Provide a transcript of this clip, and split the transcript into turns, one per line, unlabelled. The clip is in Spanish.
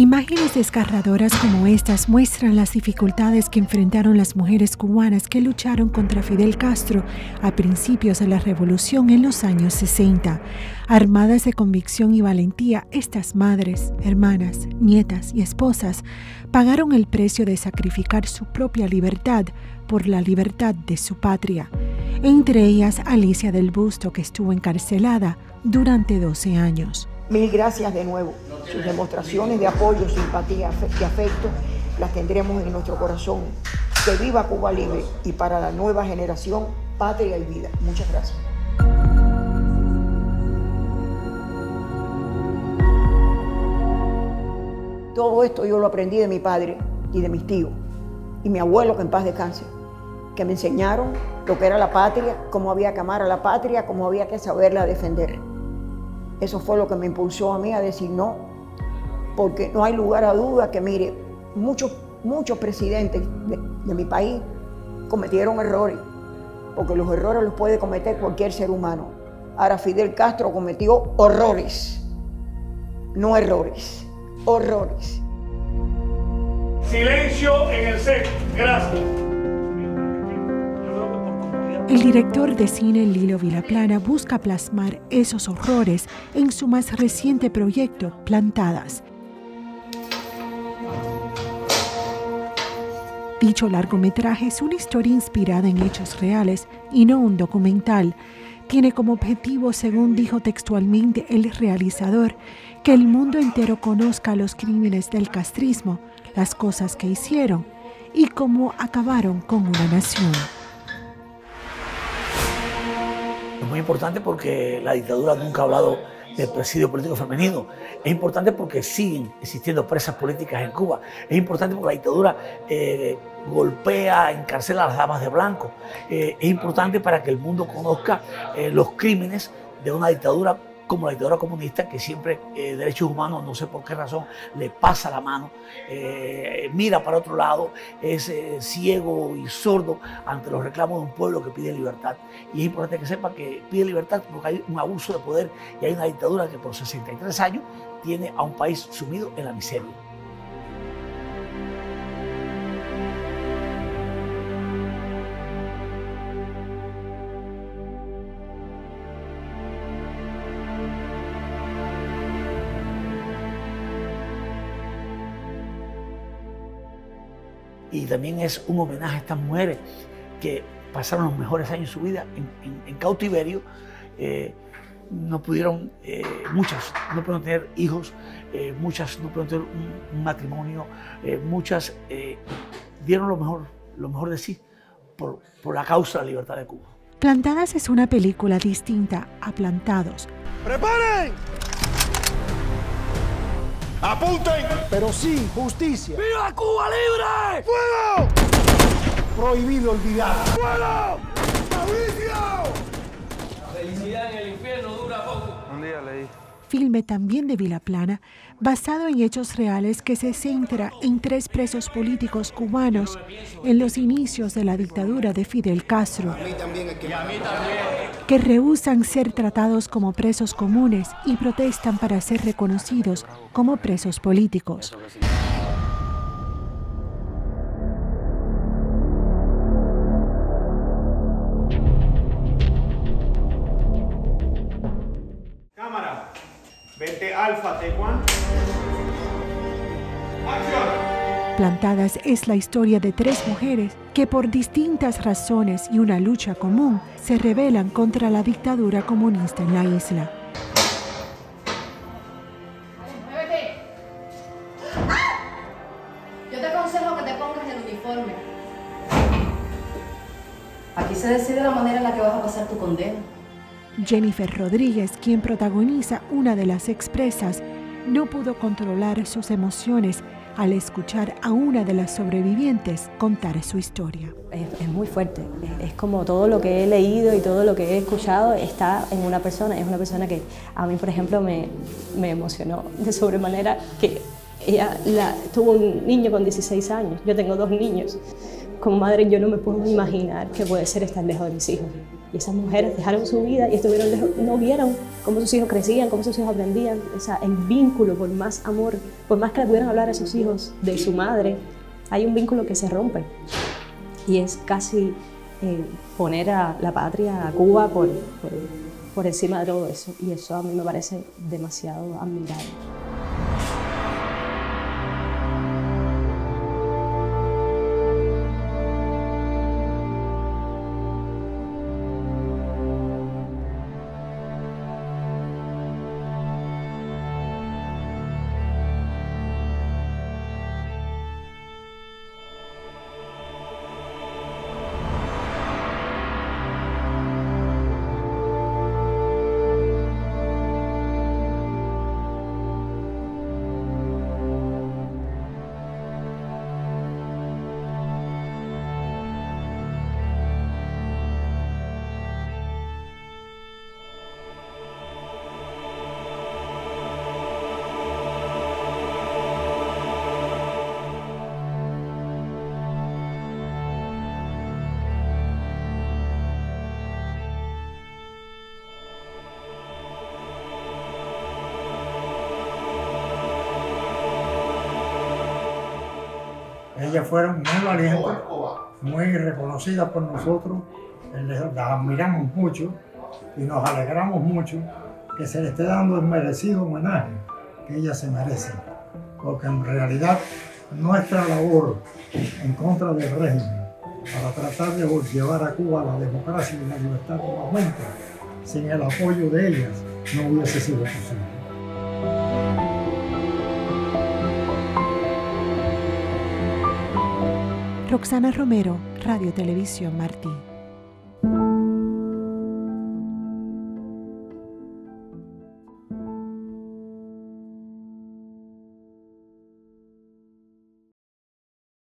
Imágenes desgarradoras como estas muestran las dificultades que enfrentaron las mujeres cubanas que lucharon contra Fidel Castro a principios de la revolución en los años 60. Armadas de convicción y valentía, estas madres, hermanas, nietas y esposas pagaron el precio de sacrificar su propia libertad por la libertad de su patria. Entre ellas Alicia del Busto, que estuvo encarcelada durante 12 años.
Mil gracias de nuevo. Sus demostraciones de apoyo, simpatía y afecto las tendremos en nuestro corazón. Que viva Cuba libre y para la nueva generación, patria y vida. Muchas gracias. Todo esto yo lo aprendí de mi padre y de mis tíos y mi abuelo que en paz descanse, que me enseñaron lo que era la patria, cómo había que amar a la patria, cómo había que saberla defender. Eso fue lo que me impulsó a mí a decir no, porque no hay lugar a duda que, mire, muchos, muchos presidentes de, mi país cometieron errores, porque los errores los puede cometer cualquier ser humano. Ahora Fidel Castro cometió horrores, no errores, horrores.
Silencio en el set. Gracias.
El director de cine Lilo Vilaplana busca plasmar esos horrores en su más reciente proyecto, Plantadas. Dicho largometraje es una historia inspirada en hechos reales y no un documental. Tiene como objetivo, según dijo textualmente el realizador, que el mundo entero conozca los crímenes del castrismo, las cosas que hicieron y cómo acabaron con una nación.
Es muy importante porque la dictadura nunca ha hablado del presidio político femenino. Es importante porque siguen existiendo presas políticas en Cuba. Es importante porque la dictadura eh, golpea, encarcela a las damas de blanco. Eh, es importante para que el mundo conozca eh, los crímenes de una dictadura como la dictadura comunista, que siempre eh, derechos humanos, no sé por qué razón, le pasa la mano, eh, mira para otro lado, es eh, ciego y sordo ante los reclamos de un pueblo que pide libertad. Y es importante que sepa que pide libertad porque hay un abuso de poder y hay una dictadura que por 63 años tiene a un país sumido en la miseria. Y también es un homenaje a estas mujeres que pasaron los mejores años de su vida en, cautiverio. Eh, no pudieron, eh, muchas no pudieron tener hijos, eh, muchas no pudieron tener un, matrimonio, muchas dieron lo mejor, lo mejor de sí por, por la causa de la libertad de Cuba.
Plantadas es una película distinta a Plantados.
¡Preparen! ¡Apunten!
Pero sí, justicia.
¡Viva Cuba libre!
¡Fuego! Prohibido olvidar.
¡Fuego! ¡Mauricio!
La felicidad en el infierno dura poco.
Un día leí
filme también de Vilaplana, basado en hechos reales que se centra en tres presos políticos cubanos en los inicios de la dictadura de Fidel Castro, que rehusan ser tratados como presos comunes y protestan para ser reconocidos como presos políticos.
Vete Alfa Tecuan. ¡Acción!
Plantadas es la historia de tres mujeres que por distintas razones y una lucha común se rebelan contra la dictadura comunista en la isla.
Yo te aconsejo que te pongas el uniforme. Aquí se decide la manera en la que vas a pasar tu condena.
Jennifer Rodríguez, quien protagoniza una de las expresas, no pudo controlar sus emociones al escuchar a una de las sobrevivientes contar su historia.
Es, muy fuerte, es como todo lo que he leído y todo lo que he escuchado está en una persona, es una persona que a mí, por ejemplo, me, emocionó de sobremanera que ella la, tuvo un niño con 16 años, yo tengo dos niños, como madre yo no me puedo imaginar que puede ser estar lejos de mis hijos. Y esas mujeres dejaron su vida y estuvieron lejos, no vieron cómo sus hijos crecían, cómo sus hijos aprendían. O sea, el vínculo, por más amor, por más que le pudieran hablar a sus hijos de su madre, hay un vínculo que se rompe. Y es casi eh, poner a la patria, a Cuba, por, por, por encima de todo eso. Y eso a mí me parece demasiado admirable.
Ellas fueron muy valientes, muy reconocidas por nosotros, las admiramos mucho y nos alegramos mucho que se le esté dando el merecido homenaje que ellas se merecen. Porque en realidad nuestra labor en contra del régimen para tratar de llevar a Cuba la democracia y la libertad nuevamente, sin el apoyo de ellas, no hubiese sido posible.
Roxana Romero, Radio Televisión Martí.